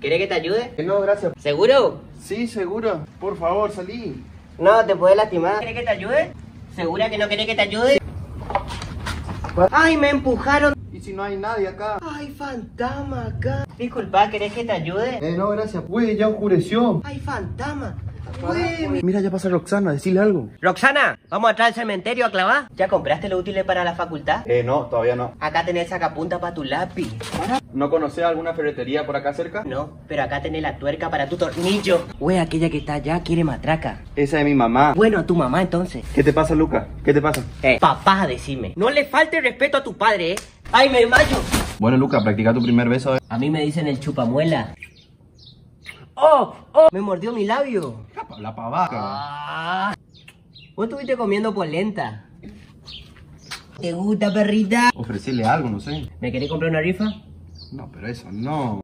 ¿Quieres que te ayude? No, gracias. ¿Seguro? Sí, seguro. Por favor, salí. No, te puede lastimar. ¿Quieres que te ayude? ¿Segura que no querés que te ayude? ¡Ay, me empujaron! ¿Y si no hay nadie acá? ¡Ay, fantasma acá! Disculpa, ¿querés que te ayude? Eh, no, gracias. Güey, ya oscureció. ¡Ay, fantasma! Mira, ya pasa Roxana, decirle algo. Roxana, vamos atrás al cementerio a clavar. ¿Ya compraste lo útil para la facultad? Eh, no, todavía no. Acá tenés sacapunta para tu lápiz. ¿No conocés alguna ferretería por acá cerca? No, pero acá tenés la tuerca para tu tornillo. Güey, aquella que está allá quiere matraca. Esa es mi mamá. Bueno, tu mamá entonces. ¿Qué te pasa, Luca? ¿Qué te pasa? Eh, papá, decime. No le falte respeto a tu padre, ¿eh? ¡Ay, me desmayo! Bueno, Luca, practica tu primer beso. eh. A mí me dicen el chupamuela. ¡Oh! ¡Oh! Me mordió mi labio. La pavaca. Ah. Vos estuviste comiendo polenta. ¿Te gusta, perrita? Ofrecerle algo, no sé. ¿Me querés comprar una rifa? No, pero eso no.